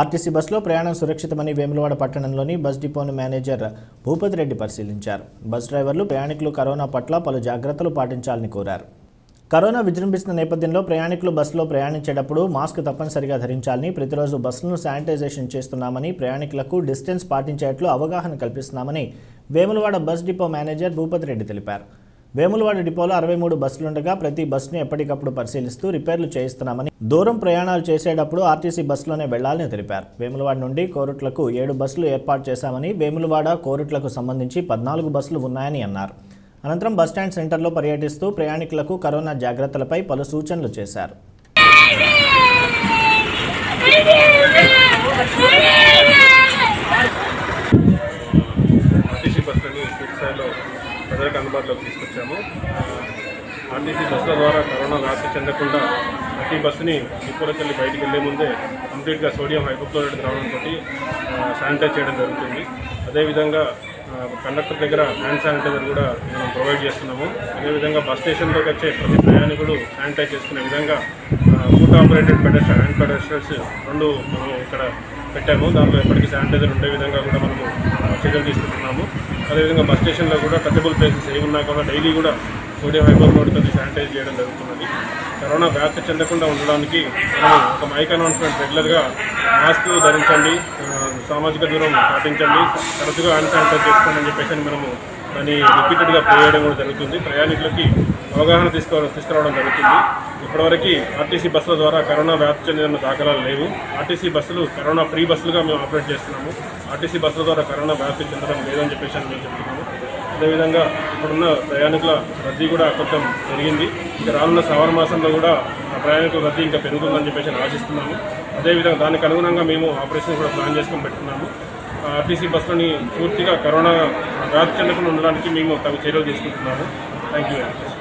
RTC బస్సులో ప్రయాణం సురక్షితమని వేములవాడ పట్టణంలోని బస్ డిపోను మేనేజర్ భూపతి రెడ్డి పరిశీలించారు. బస్ డ్రైవర్లు ప్రయాణికులు కరోనా పట్ల పలు జాగ్రత్తలు పాటించాలని కోరారు. కరోనా విజృంభిస్తున్న నేపథ్యంలో ప్రయాణికులు బస్సులో ప్రయాణించేటప్పుడు మాస్క్ తప్పనిసరిగా ధరించాలని ప్రతిరోజు బస్సులను శానిటైజేషన్ చేస్తున్నామని ప్రయాణికులకు డిస్టెన్స్ పాటించేట్లు అవగాహన కల్పిస్తున్నామని Vemulawada bus depot manager Bhupathi Reddy తెలిపారు. వేములవాడ డిపోలో అరవై మూడు బస్సులుండగా ప్రతి బస్సును ఎప్పటికప్పుడు పరిశీలిస్తూ రిపేర్లు చేయిస్తున్నామని దూరం ప్రయాణాలు చేసేటప్పుడు ఆర్టీసీ బస్సులోనే వెళ్ళాలని తెలిపారు. వేములవాడ నుండి కోరుట్లకు ఏడు బస్సులు ఏర్పాటు చేశామని వేములవాడ కోరుట్లకు సంబంధించి పద్నాలుగు బస్సులు ఉన్నాయని అన్నారు. అనంతరం బస్టాండ్ సెంటర్లో పర్యటిస్తూ ప్రయాణికులకు కరోనా జాగ్రత్తలపై పలు సూచనలు చేశారు ఆర్టీసీ బస్సులని పూర్తి స్థాయిలో ప్రజలకు అందుబాటులోకి తీసుకొచ్చాము. ఆర్టీసీ బస్సుల ద్వారా కరోనా వ్యాప్తి చెందకుండా ప్రతి బస్సుని డిపోలోకి వెళ్ళి బయటికి వెళ్ళే ముందే కంప్లీట్గా సోడియం హైపోక్లోరైడ్ ద్రావణంతో శానిటైజ్ చేయడం జరుగుతుంది. అదేవిధంగా కండక్టర్ దగ్గర హ్యాండ్ శానిటైజర్ కూడా మనం ప్రొవైడ్ చేస్తున్నాము. అదేవిధంగా బస్ స్టేషన్లోకి వచ్చే ప్రతి ప్రయాణికుడు శానిటైజ్ చేసుకునే విధంగా foot operated pedestal hand pedestals రెండు మనం ఇక్కడ పెట్టాము. దాంట్లో ఎప్పటికీ శానిటైజర్ ఉండే విధంగా కూడా మనము చర్యలు తీసుకుంటున్నాము. అదేవిధంగా బస్ స్టేషన్లో కూడా టచబుల్ ప్లేసెస్ ఏమి ఉన్నా కూడా డైలీ కూడా సోడియం హైపోక్లోరైడ్తో శానిటైజ్ చేయడం జరుగుతున్నది. కరోనా వ్యాప్తి చెందకుండా ఉండడానికి మనం ఒక మైక్ అనౌన్స్మెంట్ రెగ్యులర్గా మాస్క్ ధరించండి సామాజిక దూరం పాటించండి తరచుగా హ్యాండ్ శానిటైజ్ చేసుకోండి అని చెప్పేసి మనము దాన్ని రిపీటెడ్గా ప్లే చేయడం కూడా జరుగుతుంది. ప్రయాణికులకి అవగాహన తీసుకో తీసుకురావడం జరుగుతుంది. ఇప్పటివరకు ఆర్టీసీ బస్సుల ద్వారా కరోనా వ్యాప్తి చెందిన దాఖలాలు లేవు. ఆర్టీసీ బస్సులు కరోనా ఫ్రీ బస్సులుగా మేము ఆపరేట్ చేస్తున్నాము. ఆర్టీసీ బస్సుల ద్వారా కరోనా వ్యాప్తి చెందడం లేదని చెప్పేసి మేము చెప్తున్నాము. అదేవిధంగా ఇప్పుడున్న ప్రయాణికుల రద్దీ కూడా కొంచెం పెరిగింది. ఇక రానున్న సవర్ మాసంలో కూడా ప్రయాణికుల రద్దీ ఇంకా పెరుగుతుందని చెప్పేసి ఆశిస్తున్నాము. అదేవిధంగా దానికి అనుగుణంగా మేము ఆపరేషన్ కూడా ప్లాన్ చేసుకొని పెట్టుకున్నాము. ఆ ఆర్టీసీ బస్సులని పూర్తిగా కరోనా వ్యాప్తి చెందకుండా ఉండడానికి మేము తగు చర్యలు తీసుకుంటున్నాము. Thank you very much